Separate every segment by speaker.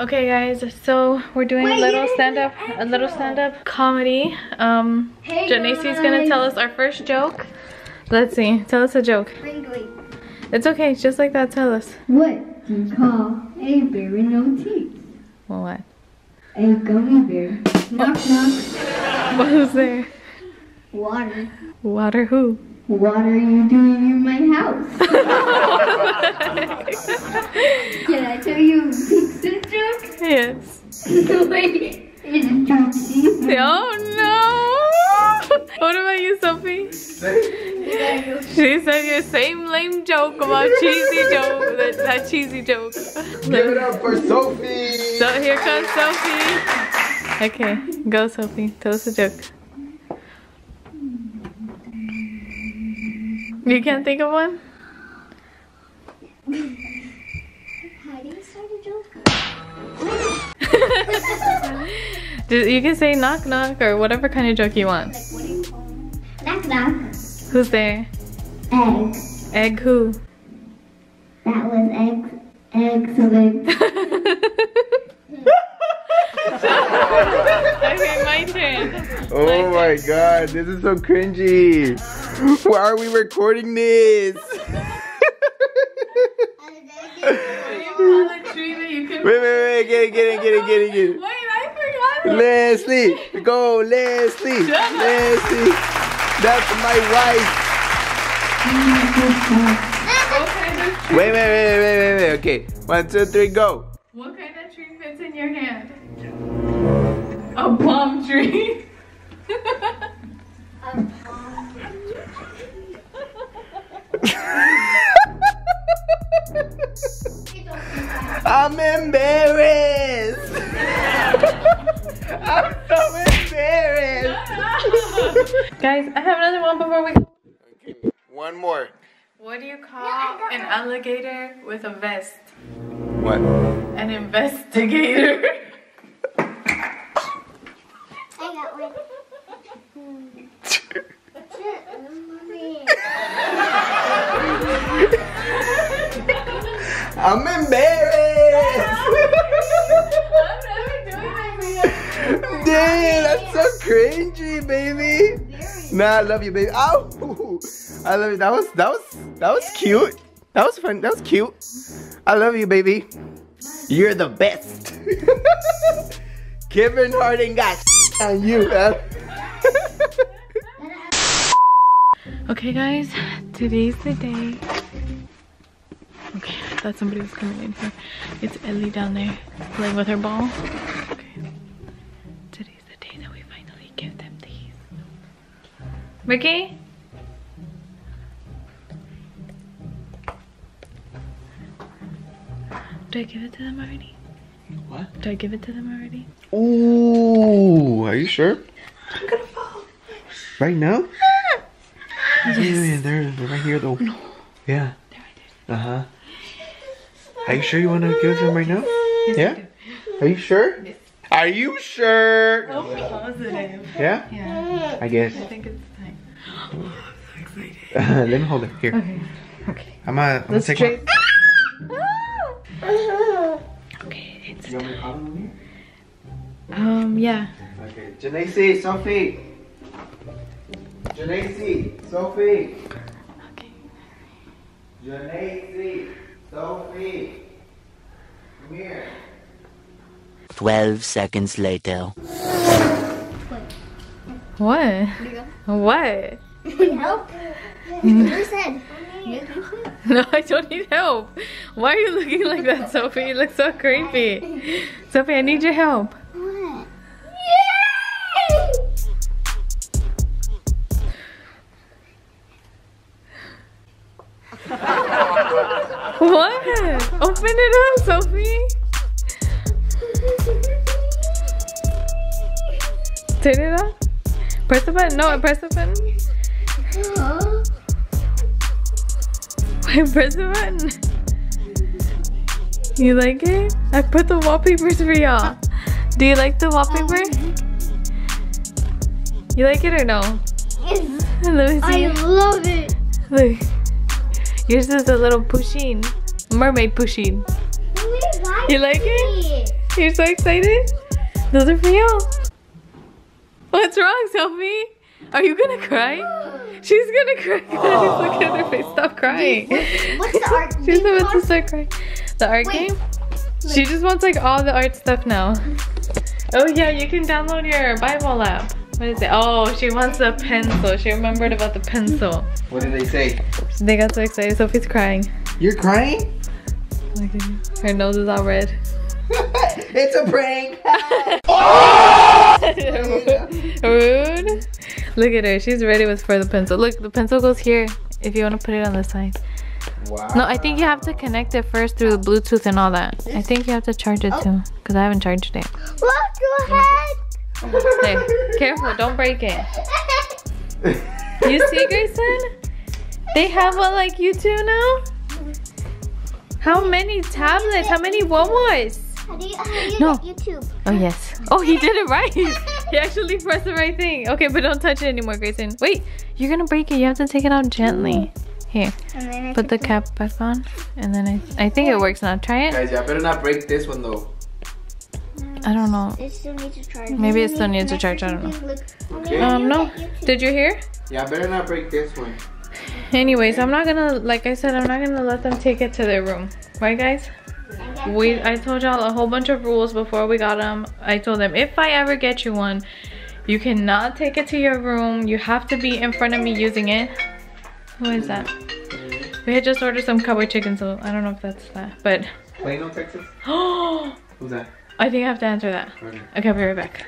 Speaker 1: Okay guys, so we're doing
Speaker 2: Wait,
Speaker 1: a little stand up a little stand up comedy. Um
Speaker 2: Hey,
Speaker 1: Janace's gonna tell us our first joke. Let's see. Tell us a joke. It's okay, just like that, tell us.
Speaker 2: What do you call a bear with no teeth?
Speaker 1: Well what?
Speaker 2: A gummy bear. Knock knock.
Speaker 1: What was there?
Speaker 2: Water.
Speaker 1: Water who?
Speaker 2: What are you doing in my house? Can I tell you a pizza joke?
Speaker 1: yes.
Speaker 2: Wait, it's a joke.
Speaker 1: Oh no! What about you, Sophie? She said your same lame joke about cheesy joke. That, that cheesy joke.
Speaker 3: Give it up for Sophie.
Speaker 1: So here comes Sophie. Okay, go Sophie. Tell us a joke. You can't think of one?
Speaker 2: How do you start a joke?
Speaker 1: You can say knock knock or whatever kind of joke you want.
Speaker 2: Like, what do you call them? Knock knock.
Speaker 1: Who's there?
Speaker 2: Egg.
Speaker 1: Egg who?
Speaker 2: That was egg. Excellent.
Speaker 1: okay, my turn.
Speaker 3: Oh my god, this is so cringy. Why are we recording this?
Speaker 1: Call a tree that you can.
Speaker 3: Wait, wait, wait, get it, get it, get it, get it, get it.
Speaker 1: Wait, I forgot.
Speaker 3: Lesly, go,
Speaker 1: Lesly,
Speaker 3: Lesly. That's my wife.
Speaker 1: What kind of tree?
Speaker 3: Wait, wait, wait, wait, wait, wait. Okay, one, two, three, go.
Speaker 1: What kind of tree fits in your hand? A palm tree.
Speaker 3: I'm embarrassed. I'm so embarrassed.
Speaker 1: Guys, I have another one before we go.
Speaker 3: Okay, one more.
Speaker 1: What do you call an alligator with a vest?
Speaker 3: What?
Speaker 1: An investigator.
Speaker 2: I got one.
Speaker 3: I'm embarrassed. Cringy, baby. Nah, I love you, baby. Ow! I love you. That was that was that was cute. That was fun. That was cute. I love you, baby. You're the best. Kevin Harding got on you, man.
Speaker 1: Okay, guys, today's the day. Okay, I thought somebody was coming in here. It's Ellie down there playing with her ball. Ricky? Do I give it to them already?
Speaker 3: What?
Speaker 1: Do I give it to them already?
Speaker 3: Ooh, are you sure? I'm gonna fall. Right now? Yeah, yeah, they're, they're right here though. Yeah. Uh huh. Are you sure you want to give it to them right now? Yeah? Are you sure? Are you sure?
Speaker 1: Positive.
Speaker 3: Yeah?
Speaker 1: Yeah,
Speaker 3: I guess.
Speaker 1: I think it's time.
Speaker 3: Let me hold it. Here.
Speaker 1: Okay. Okay.
Speaker 3: I'm gonna, I'm gonna
Speaker 1: Let's
Speaker 3: take
Speaker 1: straight.
Speaker 3: one.
Speaker 1: Okay, it's
Speaker 3: You want me to call them
Speaker 1: um yeah.
Speaker 3: Okay. Janacy, Sophie. Janacy, Sophie.
Speaker 1: Okay.
Speaker 3: Janacy, Sophie. Come here.
Speaker 4: 12 seconds later.
Speaker 1: What? What?
Speaker 2: Help? Who said?
Speaker 1: No, I don't need help. Why are you looking like that, Sophie? You look so creepy. Sophie, I need your help.
Speaker 2: What?
Speaker 1: What? Open it up, Sophie. Turn it on. Press the button. No, press the button. The button. You like it? I put the wallpapers for y'all. Do you like the wallpaper? You like it or no?
Speaker 2: Yes.
Speaker 1: Let me see.
Speaker 2: I love it.
Speaker 1: Look. Yours is a little pusheen. Mermaid pusheen. You like it? You're so excited? Those are for y'all. What's wrong, Sophie? Are you gonna cry? She's gonna cry. Guys, look at her face. Stop crying.
Speaker 2: What's the art
Speaker 1: She's
Speaker 2: game
Speaker 1: about to start crying. The art
Speaker 2: Wait.
Speaker 1: game? She just wants like all the art stuff now. Oh yeah, you can download your Bible app. What is it? Oh, she wants the pencil. She remembered about the pencil.
Speaker 3: What did they say?
Speaker 1: They got so excited. Sophie's crying.
Speaker 3: You're crying?
Speaker 1: Look her. Her nose is all red.
Speaker 3: it's a prank.
Speaker 1: Rude. Look at her. She's ready with for the pencil. Look, the pencil goes here. If you want to put it on the side.
Speaker 3: Wow.
Speaker 1: No, I think you have to connect it first through the Bluetooth and all that. I think you have to charge it too, because I haven't charged it.
Speaker 2: Look, go ahead.
Speaker 1: There, careful, don't break it. You see, Grayson? They have one like you two now. How many tablets? How many Womos?
Speaker 2: How do you, how do you
Speaker 1: No.
Speaker 2: YouTube?
Speaker 1: Oh yes. Oh, he did it right. He actually pressed the right thing. Okay, but don't touch it anymore, Grayson. Wait, you're gonna break it. You have to take it out gently. Here,
Speaker 2: And then
Speaker 1: put the
Speaker 2: took
Speaker 1: cap back on, and then I, I think it works now. Try it.
Speaker 3: Guys, y'all better not break this one though.
Speaker 1: I don't know.
Speaker 2: It still needs to charge.
Speaker 1: Maybe it still needs to charge. I don't know.
Speaker 3: Okay.
Speaker 1: Um, no. Did you hear?
Speaker 3: Y'all better not break this one.
Speaker 1: Anyways, I'm not gonna, like I said, I'm not gonna let them take it to their room. Right, guys? We, I told y'all a whole bunch of rules before we got them. I told them, if I ever get you one, you cannot take it to your room. You have to be in front of me using it. Who is that? We had just ordered some cowboy chicken, so I don't know if that's that. But,
Speaker 3: Plano, Texas?
Speaker 1: oh,
Speaker 3: Who's that?
Speaker 1: I think I have to answer that.
Speaker 3: Okay.
Speaker 1: Okay, I'll be right back.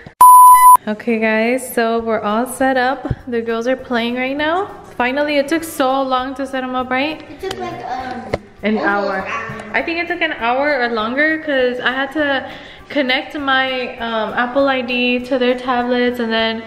Speaker 1: Okay guys, so we're all set up. The girls are playing right now. Finally, it took so long to set them up, right?
Speaker 2: It took like um.
Speaker 1: An hour.
Speaker 2: an hour.
Speaker 1: I think it took an hour or longer because I had to connect my um, Apple ID to their tablets and then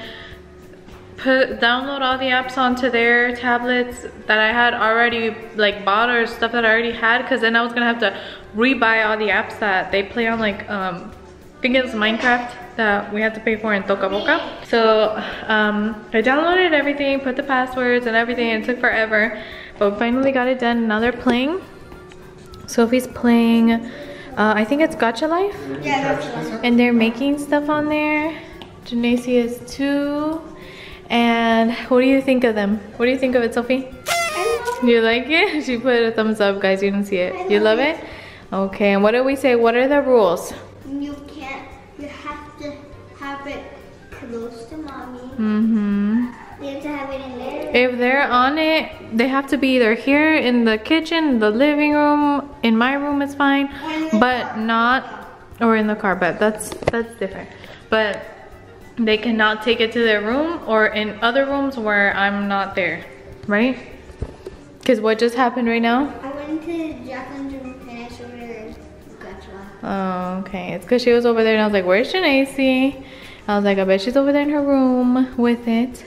Speaker 1: put download all the apps onto their tablets that I had already like bought or stuff that I already had because then I was gonna have to rebuy all the apps that they play on like um, I think it's Minecraft that we had to pay for in Toca Boca. So um, I downloaded everything, put the passwords and everything. It took forever, but finally got it done. Now they're playing. Sophie's playing, uh, I think it's Gacha Life.
Speaker 2: Yeah, that's what
Speaker 1: And they're making stuff on there. Janacy is two. And what do you think of them? What do you think of it, Sophie? You like it? She put a thumbs up, guys. You didn't see it. You love it? Okay, and what did we say? What are the rules?
Speaker 2: You can't. You have to have it close to mommy.
Speaker 1: Mm-hmm.
Speaker 2: You have to have it in there.
Speaker 1: If they're on it, they have to be either here in the kitchen, the living room, in my room is fine, but not, or in the car, but that's, that's different. But they cannot take it to their room or in other rooms where I'm not there, right? Because what just happened right now?
Speaker 2: I went to Jacqueline's room and I showed her Gacha.
Speaker 1: Oh, okay. It's because she was over there and I was like, where's Janacy? I was like, I bet she's over there in her room with it.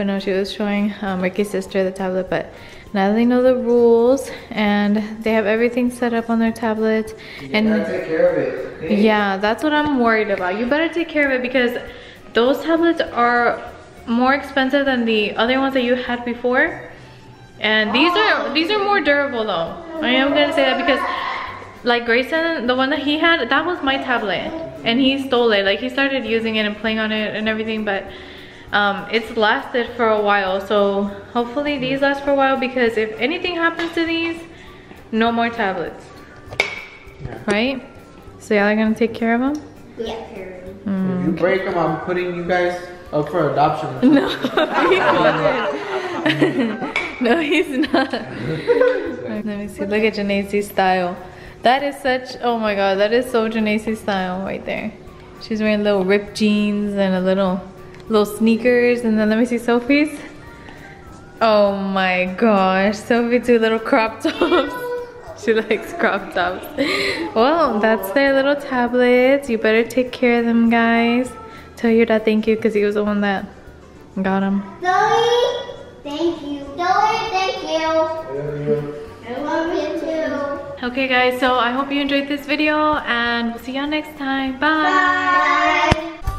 Speaker 1: But no, she was showing um, Ricky's sister the tablet. But now they know the rules and they have everything set up on their tablets. And
Speaker 3: take care of it.
Speaker 1: yeah, that's what I'm worried about. You better take care of it because those tablets are more expensive than the other ones that you had before. And these are these are more durable though. I am gonna say that because like Grayson, the one that he had, that was my tablet. And he stole it. Like he started using it and playing on it and everything, but um, it's lasted for a while. So hopefully these last for a while because if anything happens to these, no more tablets.
Speaker 3: Yeah.
Speaker 1: Right? So y'all are gonna take care of them?
Speaker 2: Yeah, apparently.
Speaker 3: If you break them, I'm putting you guys up for adoption.
Speaker 1: No, he couldn't. no, he's not. Let me see. Look at Janace's style. That is such. Oh my god, that is so Janace's style right there. She's wearing little ripped jeans and a little, little sneakers, and then let me see Sophie's. Oh my gosh, Sophie two little crop tops. She likes crop tops. Well, that's their little tablets. You better take care of them, guys. Tell your dad thank you because he was the one that got them.
Speaker 2: Zoe, thank you. Zoe, thank you. I love you too.
Speaker 1: Okay, guys, so I hope you enjoyed this video and we'll see y'all next time. Bye.
Speaker 2: Bye.